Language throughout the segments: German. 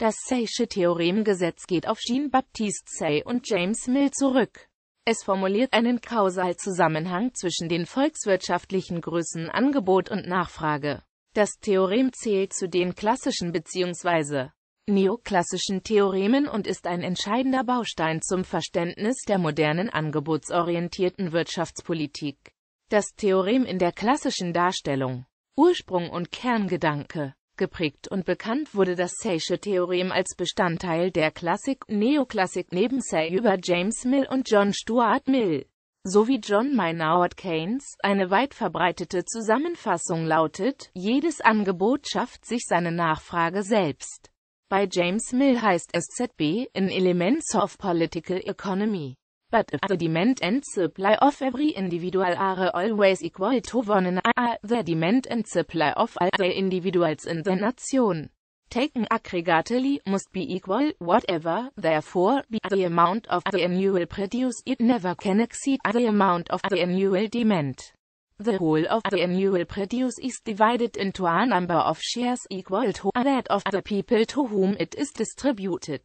Das Saysche Theoremgesetz geht auf Jean-Baptiste Say und James Mill zurück. Es formuliert einen Kausalzusammenhang zwischen den volkswirtschaftlichen Größen Angebot und Nachfrage. Das Theorem zählt zu den klassischen bzw. neoklassischen Theoremen und ist ein entscheidender Baustein zum Verständnis der modernen angebotsorientierten Wirtschaftspolitik. Das Theorem in der klassischen Darstellung. Ursprung und Kerngedanke Geprägt und bekannt wurde das Saysche Theorem als Bestandteil der Klassik, Neoklassik neben Say über James Mill und John Stuart Mill sowie John Maynard Keynes. Eine weit verbreitete Zusammenfassung lautet, jedes Angebot schafft sich seine Nachfrage selbst. Bei James Mill heißt es ZB, in Elements of Political Economy. But if the demand and supply of every individual are always equal to one another, the demand and supply of all the individuals in the nation, taken aggregately, must be equal, whatever, therefore, be the amount of the annual produce it never can exceed the amount of the annual demand. The whole of the annual produce is divided into a number of shares equal to that of the people to whom it is distributed.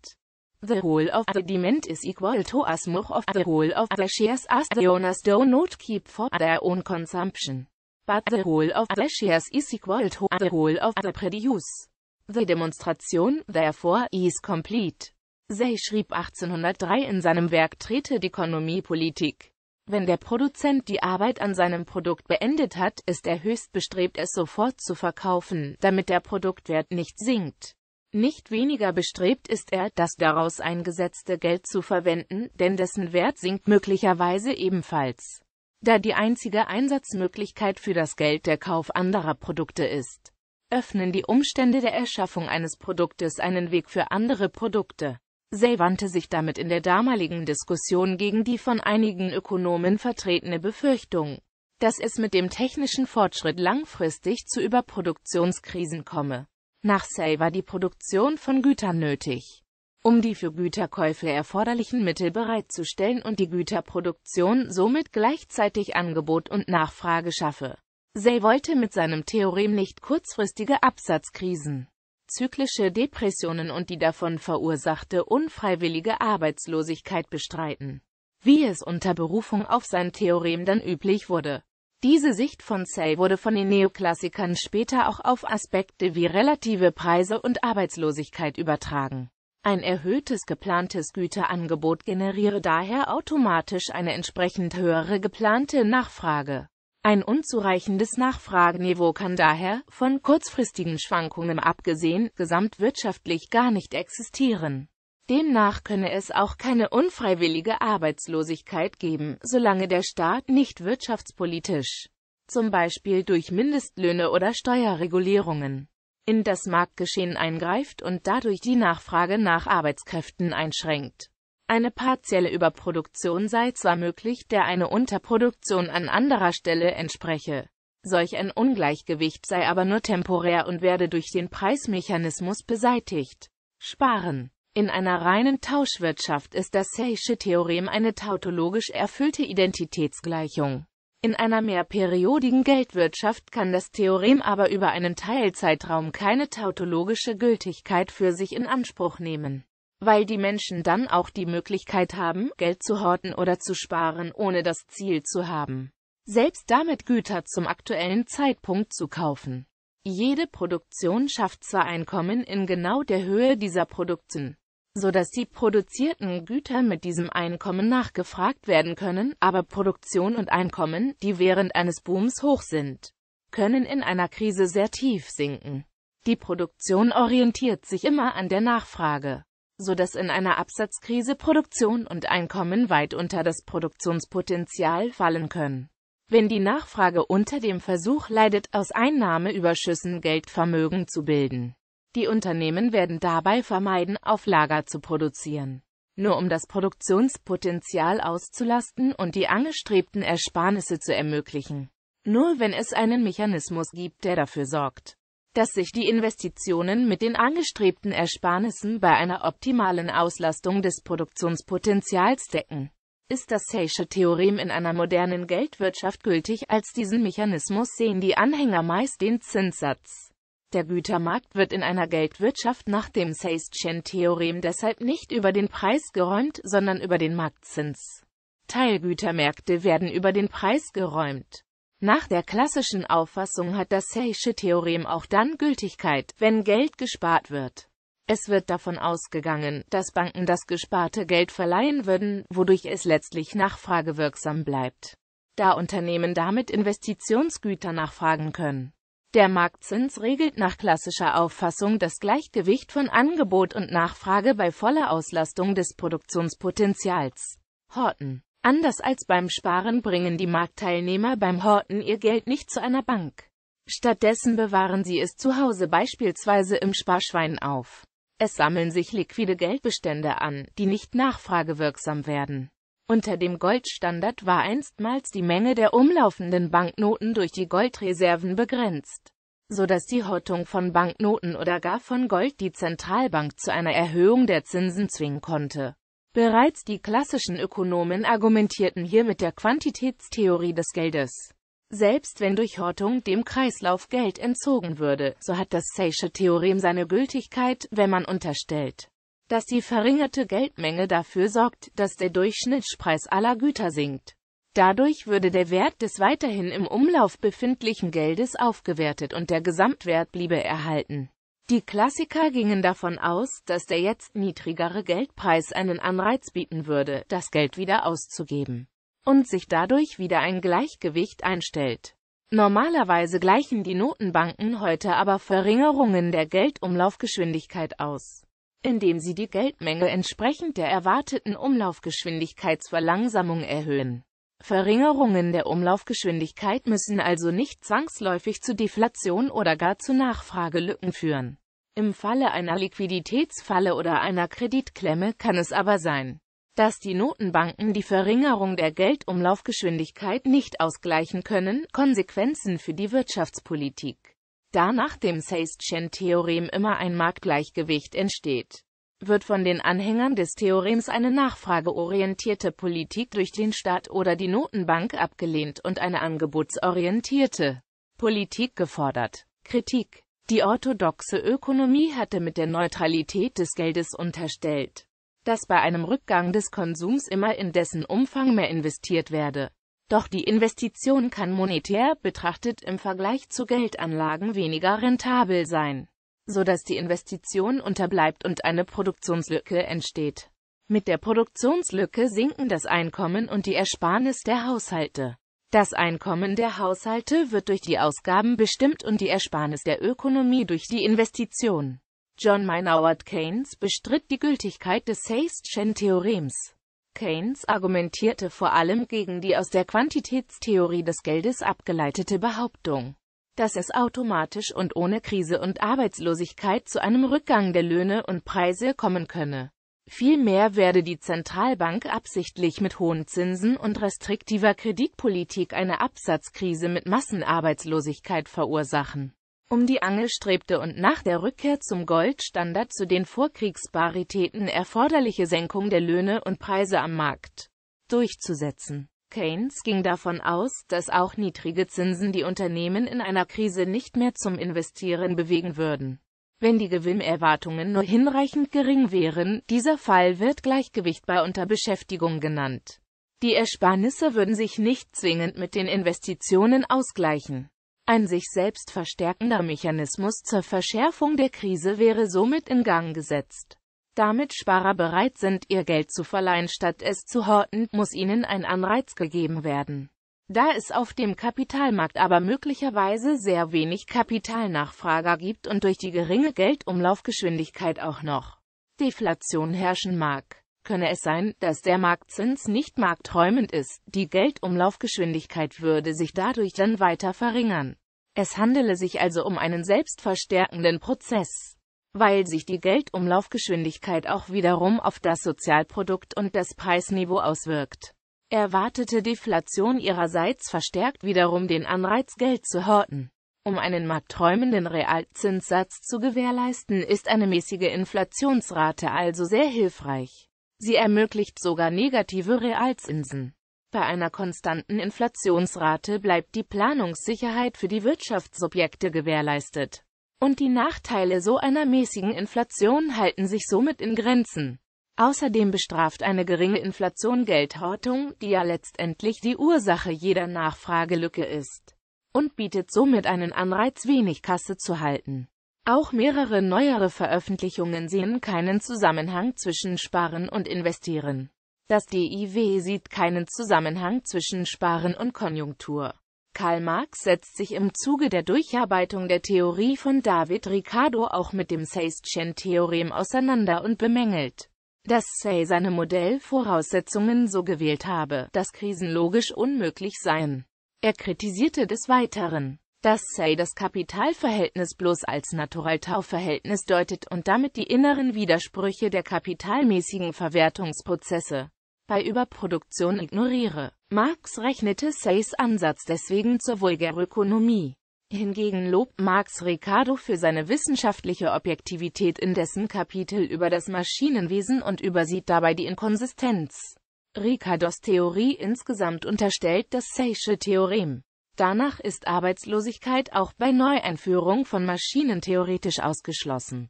The whole of the demand is equal to as much of the whole of the shares as the owners do not keep for their own consumption. But the whole of the shares is equal to the whole of the produce. The demonstration, therefore, is complete. Say schrieb 1803 in seinem Werk Trete d'Economie Politik. Wenn der Produzent die Arbeit an seinem Produkt beendet hat, ist er höchst bestrebt, es sofort zu verkaufen, damit der Produktwert nicht sinkt. Nicht weniger bestrebt ist er, das daraus eingesetzte Geld zu verwenden, denn dessen Wert sinkt möglicherweise ebenfalls, da die einzige Einsatzmöglichkeit für das Geld der Kauf anderer Produkte ist. Öffnen die Umstände der Erschaffung eines Produktes einen Weg für andere Produkte. Say wandte sich damit in der damaligen Diskussion gegen die von einigen Ökonomen vertretene Befürchtung, dass es mit dem technischen Fortschritt langfristig zu Überproduktionskrisen komme. Nach Say war die Produktion von Gütern nötig, um die für Güterkäufe erforderlichen Mittel bereitzustellen und die Güterproduktion somit gleichzeitig Angebot und Nachfrage schaffe. Say wollte mit seinem Theorem nicht kurzfristige Absatzkrisen, zyklische Depressionen und die davon verursachte unfreiwillige Arbeitslosigkeit bestreiten, wie es unter Berufung auf sein Theorem dann üblich wurde. Diese Sicht von Say wurde von den Neoklassikern später auch auf Aspekte wie relative Preise und Arbeitslosigkeit übertragen. Ein erhöhtes geplantes Güterangebot generiere daher automatisch eine entsprechend höhere geplante Nachfrage. Ein unzureichendes Nachfrageniveau kann daher, von kurzfristigen Schwankungen abgesehen, gesamtwirtschaftlich gar nicht existieren. Demnach könne es auch keine unfreiwillige Arbeitslosigkeit geben, solange der Staat nicht wirtschaftspolitisch, zum Beispiel durch Mindestlöhne oder Steuerregulierungen, in das Marktgeschehen eingreift und dadurch die Nachfrage nach Arbeitskräften einschränkt. Eine partielle Überproduktion sei zwar möglich, der eine Unterproduktion an anderer Stelle entspreche. Solch ein Ungleichgewicht sei aber nur temporär und werde durch den Preismechanismus beseitigt. Sparen in einer reinen Tauschwirtschaft ist das Saysche Theorem eine tautologisch erfüllte Identitätsgleichung. In einer mehrperiodigen Geldwirtschaft kann das Theorem aber über einen Teilzeitraum keine tautologische Gültigkeit für sich in Anspruch nehmen, weil die Menschen dann auch die Möglichkeit haben, Geld zu horten oder zu sparen, ohne das Ziel zu haben, selbst damit Güter zum aktuellen Zeitpunkt zu kaufen. Jede Produktion schafft zwar Einkommen in genau der Höhe dieser Produkten, so dass die produzierten Güter mit diesem Einkommen nachgefragt werden können, aber Produktion und Einkommen, die während eines Booms hoch sind, können in einer Krise sehr tief sinken. Die Produktion orientiert sich immer an der Nachfrage, so dass in einer Absatzkrise Produktion und Einkommen weit unter das Produktionspotenzial fallen können. Wenn die Nachfrage unter dem Versuch leidet, aus Einnahmeüberschüssen Geldvermögen zu bilden, die Unternehmen werden dabei vermeiden, auf Lager zu produzieren, nur um das Produktionspotenzial auszulasten und die angestrebten Ersparnisse zu ermöglichen. Nur wenn es einen Mechanismus gibt, der dafür sorgt, dass sich die Investitionen mit den angestrebten Ersparnissen bei einer optimalen Auslastung des Produktionspotenzials decken, ist das Saysche Theorem in einer modernen Geldwirtschaft gültig. Als diesen Mechanismus sehen die Anhänger meist den Zinssatz Der Gütermarkt wird in einer Geldwirtschaft nach dem Seyss-Chen-Theorem deshalb nicht über den Preis geräumt, sondern über den Marktzins. Teilgütermärkte werden über den Preis geräumt. Nach der klassischen Auffassung hat das Seysche Theorem auch dann Gültigkeit, wenn Geld gespart wird. Es wird davon ausgegangen, dass Banken das gesparte Geld verleihen würden, wodurch es letztlich nachfragewirksam bleibt, da Unternehmen damit Investitionsgüter nachfragen können. Der Marktzins regelt nach klassischer Auffassung das Gleichgewicht von Angebot und Nachfrage bei voller Auslastung des Produktionspotenzials. Horten Anders als beim Sparen bringen die Marktteilnehmer beim Horten ihr Geld nicht zu einer Bank. Stattdessen bewahren sie es zu Hause beispielsweise im Sparschwein auf. Es sammeln sich liquide Geldbestände an, die nicht nachfragewirksam werden. Unter dem Goldstandard war einstmals die Menge der umlaufenden Banknoten durch die Goldreserven begrenzt, so dass die Hortung von Banknoten oder gar von Gold die Zentralbank zu einer Erhöhung der Zinsen zwingen konnte. Bereits die klassischen Ökonomen argumentierten hier mit der Quantitätstheorie des Geldes. Selbst wenn durch Hortung dem Kreislauf Geld entzogen würde, so hat das Seysche Theorem seine Gültigkeit, wenn man unterstellt, dass die verringerte Geldmenge dafür sorgt, dass der Durchschnittspreis aller Güter sinkt. Dadurch würde der Wert des weiterhin im Umlauf befindlichen Geldes aufgewertet und der Gesamtwert bliebe erhalten. Die Klassiker gingen davon aus, dass der jetzt niedrigere Geldpreis einen Anreiz bieten würde, das Geld wieder auszugeben und sich dadurch wieder ein Gleichgewicht einstellt. Normalerweise gleichen die Notenbanken heute aber Verringerungen der Geldumlaufgeschwindigkeit aus, indem sie die Geldmenge entsprechend der erwarteten Umlaufgeschwindigkeitsverlangsamung erhöhen. Verringerungen der Umlaufgeschwindigkeit müssen also nicht zwangsläufig zu Deflation oder gar zu Nachfragelücken führen. Im Falle einer Liquiditätsfalle oder einer Kreditklemme kann es aber sein, dass die Notenbanken die Verringerung der Geldumlaufgeschwindigkeit nicht ausgleichen können, Konsequenzen für die Wirtschaftspolitik. Da nach dem Seyss-Chen-Theorem immer ein Marktgleichgewicht entsteht, wird von den Anhängern des Theorems eine nachfrageorientierte Politik durch den Staat oder die Notenbank abgelehnt und eine angebotsorientierte Politik gefordert. Kritik Die orthodoxe Ökonomie hatte mit der Neutralität des Geldes unterstellt, dass bei einem Rückgang des Konsums immer in dessen Umfang mehr investiert werde. Doch die Investition kann monetär betrachtet im Vergleich zu Geldanlagen weniger rentabel sein, so dass die Investition unterbleibt und eine Produktionslücke entsteht. Mit der Produktionslücke sinken das Einkommen und die Ersparnis der Haushalte. Das Einkommen der Haushalte wird durch die Ausgaben bestimmt und die Ersparnis der Ökonomie durch die Investition. John Maynard Keynes bestritt die Gültigkeit des Seyss-Chen-Theorems. Keynes argumentierte vor allem gegen die aus der Quantitätstheorie des Geldes abgeleitete Behauptung, dass es automatisch und ohne Krise und Arbeitslosigkeit zu einem Rückgang der Löhne und Preise kommen könne. Vielmehr werde die Zentralbank absichtlich mit hohen Zinsen und restriktiver Kreditpolitik eine Absatzkrise mit Massenarbeitslosigkeit verursachen um die angestrebte und nach der Rückkehr zum Goldstandard zu den Vorkriegsparitäten erforderliche Senkung der Löhne und Preise am Markt durchzusetzen. Keynes ging davon aus, dass auch niedrige Zinsen die Unternehmen in einer Krise nicht mehr zum Investieren bewegen würden. Wenn die Gewinnerwartungen nur hinreichend gering wären, dieser Fall wird Gleichgewicht bei Unterbeschäftigung genannt. Die Ersparnisse würden sich nicht zwingend mit den Investitionen ausgleichen. Ein sich selbst verstärkender Mechanismus zur Verschärfung der Krise wäre somit in Gang gesetzt. Damit Sparer bereit sind, ihr Geld zu verleihen statt es zu horten, muss ihnen ein Anreiz gegeben werden. Da es auf dem Kapitalmarkt aber möglicherweise sehr wenig Kapitalnachfrager gibt und durch die geringe Geldumlaufgeschwindigkeit auch noch Deflation herrschen mag, könne es sein, dass der Marktzins nicht markträumend ist, die Geldumlaufgeschwindigkeit würde sich dadurch dann weiter verringern. Es handele sich also um einen selbstverstärkenden Prozess, weil sich die Geldumlaufgeschwindigkeit auch wiederum auf das Sozialprodukt und das Preisniveau auswirkt. Erwartete Deflation ihrerseits verstärkt wiederum den Anreiz, Geld zu horten. Um einen markträumenden Realzinssatz zu gewährleisten, ist eine mäßige Inflationsrate also sehr hilfreich. Sie ermöglicht sogar negative Realzinsen. Bei einer konstanten Inflationsrate bleibt die Planungssicherheit für die Wirtschaftsobjekte gewährleistet. Und die Nachteile so einer mäßigen Inflation halten sich somit in Grenzen. Außerdem bestraft eine geringe Inflation Geldhortung, die ja letztendlich die Ursache jeder Nachfragelücke ist, und bietet somit einen Anreiz wenig Kasse zu halten. Auch mehrere neuere Veröffentlichungen sehen keinen Zusammenhang zwischen Sparen und Investieren. Das DIW sieht keinen Zusammenhang zwischen Sparen und Konjunktur. Karl Marx setzt sich im Zuge der Durcharbeitung der Theorie von David Ricardo auch mit dem Seyss-Chen-Theorem auseinander und bemängelt, dass Say seine Modellvoraussetzungen so gewählt habe, dass Krisen logisch unmöglich seien. Er kritisierte des Weiteren, dass Say das Kapitalverhältnis bloß als Naturaltau-Verhältnis deutet und damit die inneren Widersprüche der kapitalmäßigen Verwertungsprozesse bei Überproduktion ignoriere. Marx rechnete Says Ansatz deswegen zur Vulgärökonomie. Hingegen lobt Marx Ricardo für seine wissenschaftliche Objektivität in dessen Kapitel über das Maschinenwesen und übersieht dabei die Inkonsistenz. Ricardos Theorie insgesamt unterstellt das Say'sche Theorem. Danach ist Arbeitslosigkeit auch bei Neueinführung von Maschinen theoretisch ausgeschlossen.